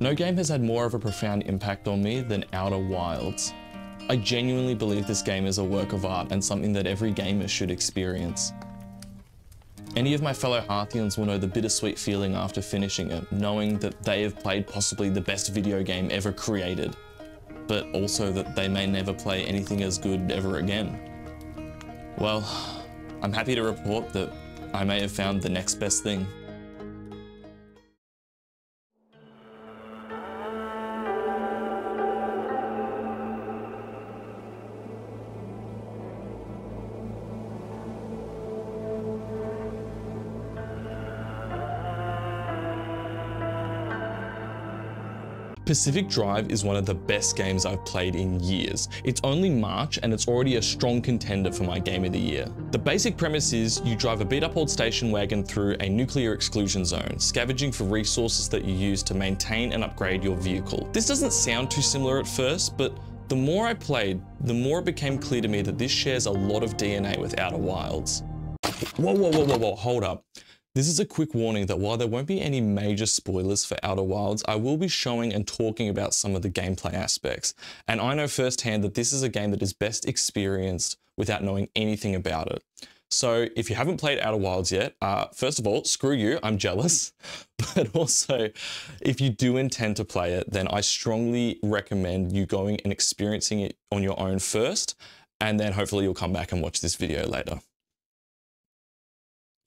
No game has had more of a profound impact on me than Outer Wilds. I genuinely believe this game is a work of art and something that every gamer should experience. Any of my fellow Hearthians will know the bittersweet feeling after finishing it, knowing that they have played possibly the best video game ever created, but also that they may never play anything as good ever again. Well, I'm happy to report that I may have found the next best thing. Pacific Drive is one of the best games I've played in years. It's only March and it's already a strong contender for my game of the year. The basic premise is you drive a beat up old station wagon through a nuclear exclusion zone, scavenging for resources that you use to maintain and upgrade your vehicle. This doesn't sound too similar at first, but the more I played, the more it became clear to me that this shares a lot of DNA with Outer Wilds. Whoa, whoa, whoa, whoa, whoa, hold up. This is a quick warning that while there won't be any major spoilers for Outer Wilds, I will be showing and talking about some of the gameplay aspects. And I know firsthand that this is a game that is best experienced without knowing anything about it. So if you haven't played Outer Wilds yet, uh, first of all, screw you, I'm jealous. But also, if you do intend to play it, then I strongly recommend you going and experiencing it on your own first, and then hopefully you'll come back and watch this video later.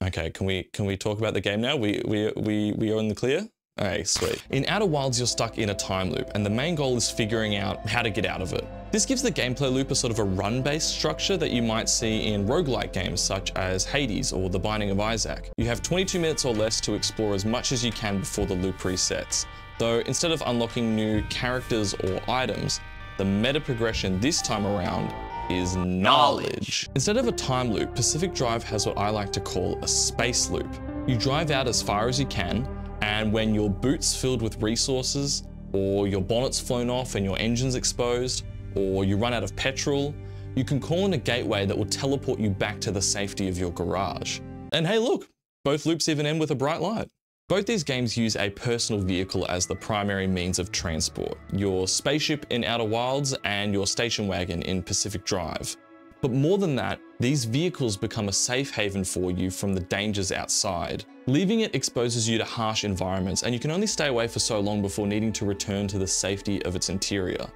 Okay, can we can we talk about the game now? We we we we are in the clear. Okay, sweet. In Outer Wilds, you're stuck in a time loop, and the main goal is figuring out how to get out of it. This gives the gameplay loop a sort of a run-based structure that you might see in roguelike games such as Hades or The Binding of Isaac. You have 22 minutes or less to explore as much as you can before the loop resets. Though instead of unlocking new characters or items, the meta progression this time around is knowledge. Instead of a time loop, Pacific Drive has what I like to call a space loop. You drive out as far as you can, and when your boot's filled with resources, or your bonnet's flown off and your engine's exposed, or you run out of petrol, you can call in a gateway that will teleport you back to the safety of your garage. And hey look, both loops even end with a bright light. Both these games use a personal vehicle as the primary means of transport, your spaceship in Outer Wilds and your station wagon in Pacific Drive. But more than that, these vehicles become a safe haven for you from the dangers outside. Leaving it exposes you to harsh environments and you can only stay away for so long before needing to return to the safety of its interior.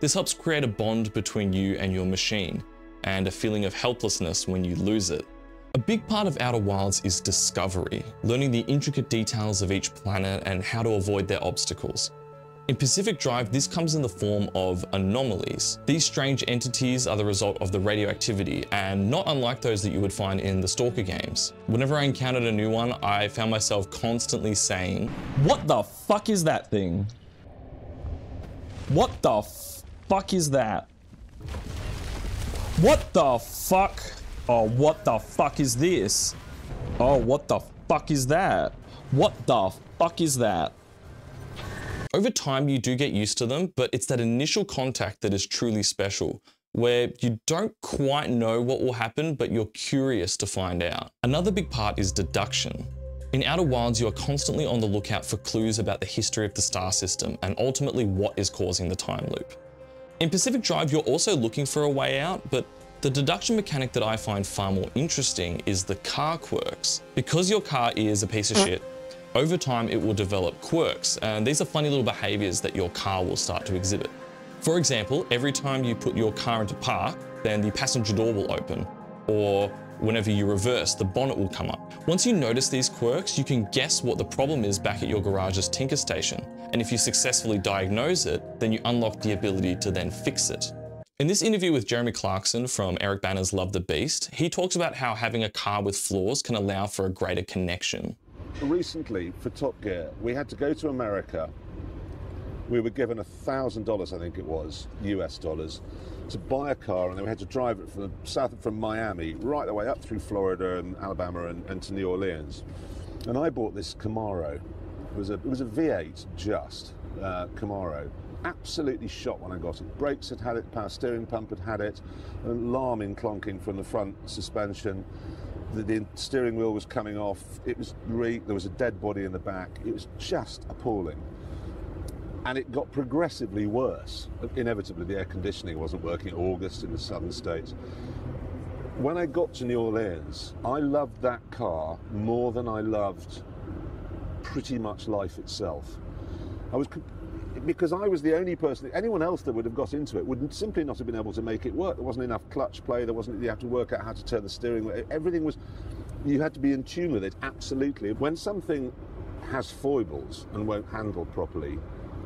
This helps create a bond between you and your machine, and a feeling of helplessness when you lose it. A big part of Outer Wilds is discovery, learning the intricate details of each planet and how to avoid their obstacles. In Pacific Drive, this comes in the form of anomalies. These strange entities are the result of the radioactivity and not unlike those that you would find in the Stalker games. Whenever I encountered a new one, I found myself constantly saying, What the fuck is that thing? What the fuck is that? What the fuck? Oh, what the fuck is this? Oh, what the fuck is that? What the fuck is that? Over time, you do get used to them, but it's that initial contact that is truly special, where you don't quite know what will happen, but you're curious to find out. Another big part is deduction. In Outer Wilds, you are constantly on the lookout for clues about the history of the star system and ultimately what is causing the time loop. In Pacific Drive, you're also looking for a way out, but the deduction mechanic that I find far more interesting is the car quirks. Because your car is a piece of mm. shit, over time it will develop quirks, and these are funny little behaviors that your car will start to exhibit. For example, every time you put your car into park, then the passenger door will open, or whenever you reverse, the bonnet will come up. Once you notice these quirks, you can guess what the problem is back at your garage's tinker station. And if you successfully diagnose it, then you unlock the ability to then fix it. In this interview with Jeremy Clarkson from Eric Bana's Love the Beast, he talks about how having a car with flaws can allow for a greater connection. Recently, for Top Gear, we had to go to America. We were given $1,000, I think it was, US dollars, to buy a car, and then we had to drive it from south from Miami right the way up through Florida and Alabama and, and to New Orleans. And I bought this Camaro. It was a, it was a V8 just, uh, Camaro absolutely shot when I got it. Brakes had had it, power steering pump had had it, an alarming clonking from the front suspension. The, the steering wheel was coming off. It was re- there was a dead body in the back. It was just appalling. and it got progressively worse. Inevitably, the air conditioning wasn't working August in the southern states. When I got to New Orleans, I loved that car more than I loved pretty much life itself. I was because I was the only person, anyone else that would have got into it would simply not have been able to make it work. There wasn't enough clutch play, there wasn't, you had to work out how to turn the steering wheel. Everything was, you had to be in tune with it, absolutely. When something has foibles and won't handle properly,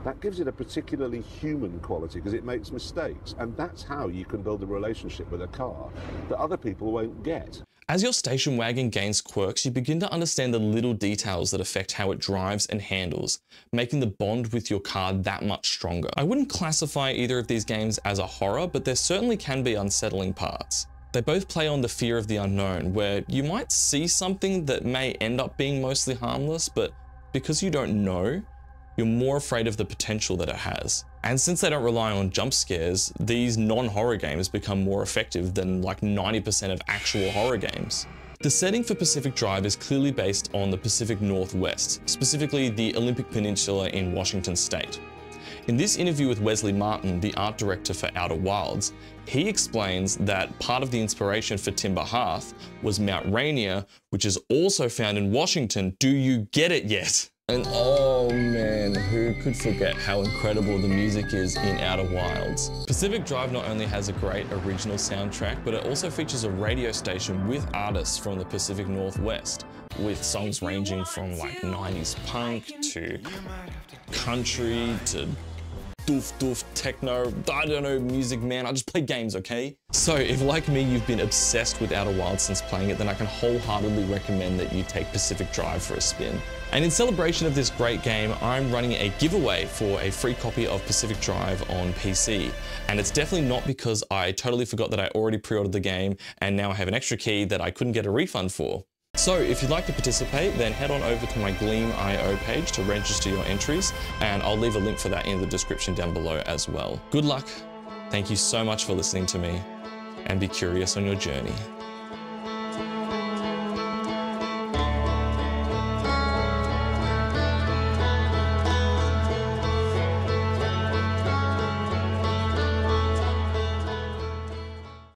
that gives it a particularly human quality because it makes mistakes. And that's how you can build a relationship with a car that other people won't get. As your station wagon gains quirks, you begin to understand the little details that affect how it drives and handles, making the bond with your car that much stronger. I wouldn't classify either of these games as a horror, but there certainly can be unsettling parts. They both play on the fear of the unknown, where you might see something that may end up being mostly harmless, but because you don't know, you're more afraid of the potential that it has. And since they don't rely on jump scares, these non-horror games become more effective than like 90% of actual horror games. The setting for Pacific Drive is clearly based on the Pacific Northwest, specifically the Olympic Peninsula in Washington state. In this interview with Wesley Martin, the art director for Outer Wilds, he explains that part of the inspiration for Timber Hearth was Mount Rainier, which is also found in Washington. Do you get it yet? And oh man, who could forget how incredible the music is in Outer Wilds? Pacific Drive not only has a great original soundtrack, but it also features a radio station with artists from the Pacific Northwest, with songs ranging from like 90s punk to country to doof doof techno, I don't know, music man, I just play games, okay? So if like me, you've been obsessed with Outer Wilds since playing it, then I can wholeheartedly recommend that you take Pacific Drive for a spin. And in celebration of this great game, I'm running a giveaway for a free copy of Pacific Drive on PC. And it's definitely not because I totally forgot that I already pre-ordered the game and now I have an extra key that I couldn't get a refund for. So if you'd like to participate, then head on over to my Gleam.io page to register your entries, and I'll leave a link for that in the description down below as well. Good luck, thank you so much for listening to me, and be curious on your journey.